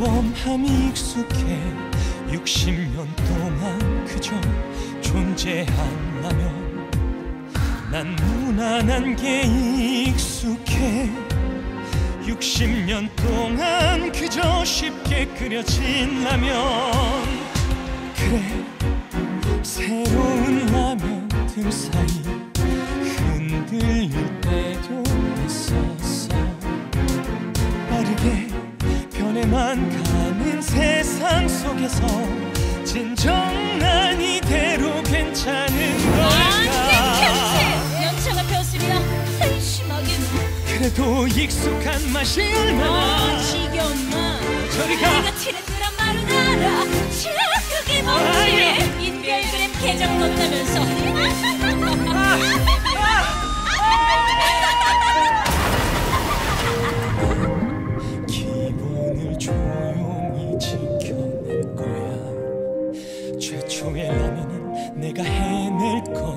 참 익숙해 60년 동안 그저 존재한다면 난 무난한 게 익숙해 60년 동안 그저 쉽게 라면 그래 새로운 라면들 사이 변해만 가는 세상 속에서 진정 난 이대로 괜찮은 걸까? 연차가 폈으리라 한심하게. 그래도 익숙한 맛이 얼마나? 아 지겨운 맛. 저리 가. 내가 그런 말은 알아 최초의 라면은 내가 해낼 거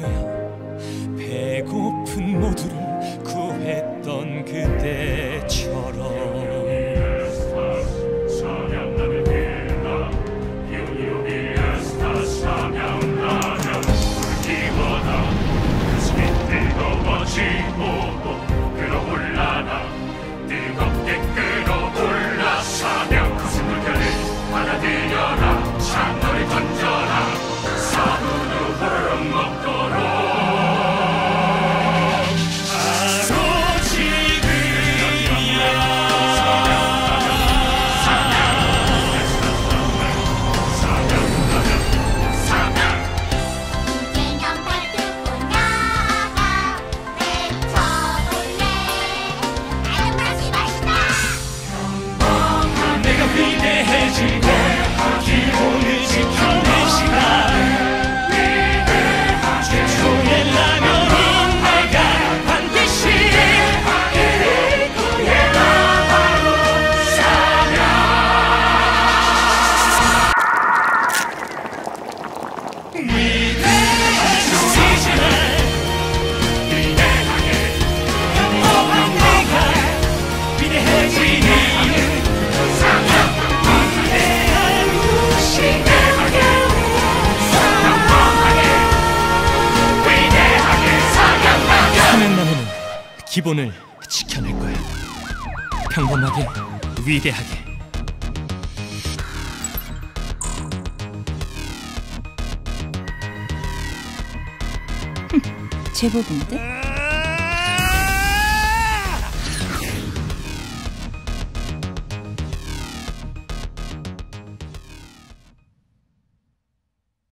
기본을 지켜낼 거야 평범하게 위대하게 제법인데?